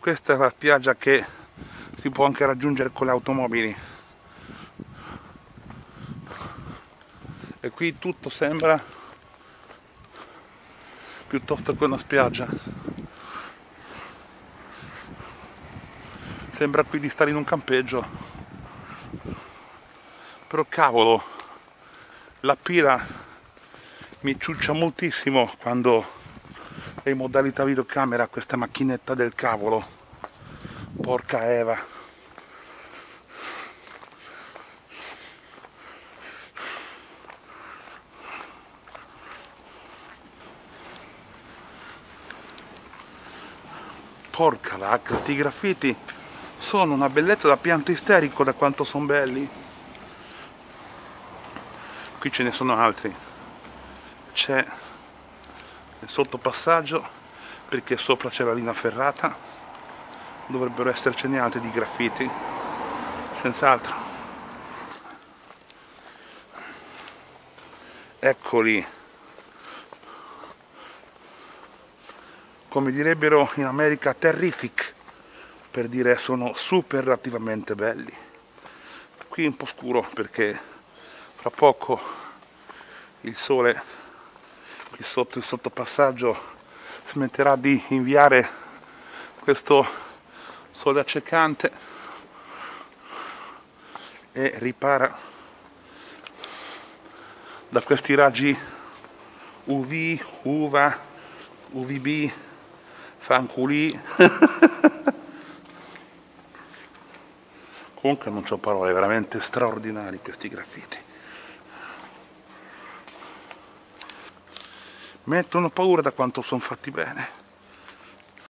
questa è la spiaggia che si può anche raggiungere con le automobili. E qui tutto sembra piuttosto che una spiaggia. Sembra qui di stare in un campeggio. Però cavolo la pila mi ciuccia moltissimo quando è in modalità videocamera questa macchinetta del cavolo. Porca Eva. Porca vacca sti graffiti sono una bellezza da pianto isterico da quanto sono belli. Qui ce ne sono altri. C'è sottopassaggio perché sopra c'è la linea ferrata dovrebbero essercene altri di graffiti senz'altro. Eccoli. Come direbbero in America terrific per dire sono superlativamente belli. Qui è un po' scuro perché fra poco il sole qui sotto il sottopassaggio smetterà di inviare questo sole accecante e ripara da questi raggi UV, UVA, UVB, fanculì comunque non ho parole veramente straordinari questi graffiti mettono paura da quanto sono fatti bene